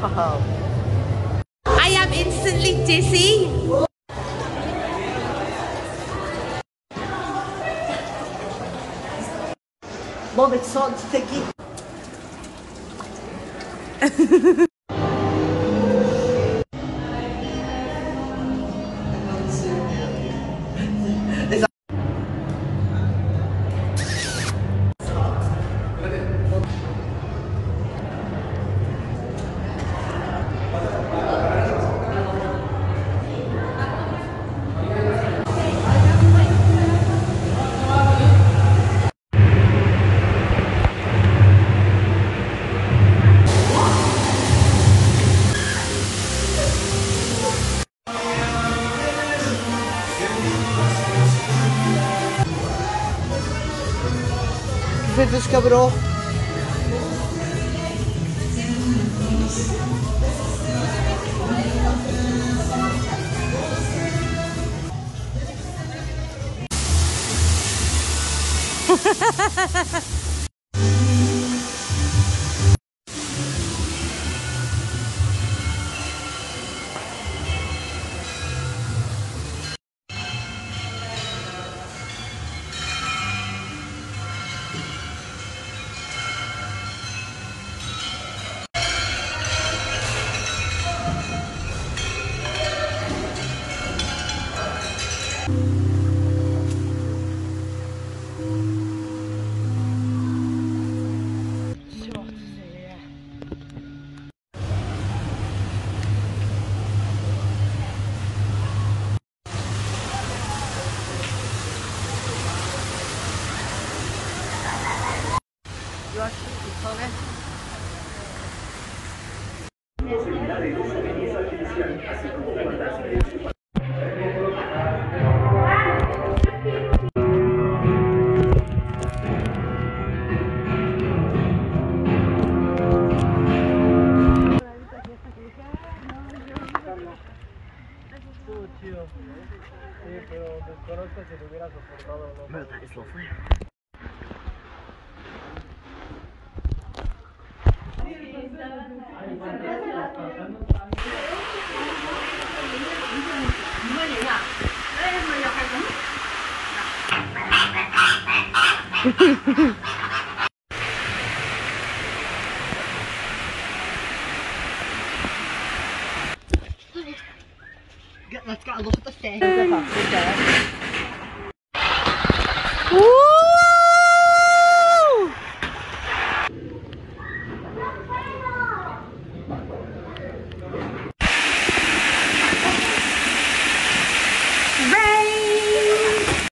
Wow. I am instantly dizzy. Mom, it's que foi que cabrou. Ha ha ha ha ha! Chido. Sí, pero desconozco si lo hubiera soportado no. Let's a look at the. Woo!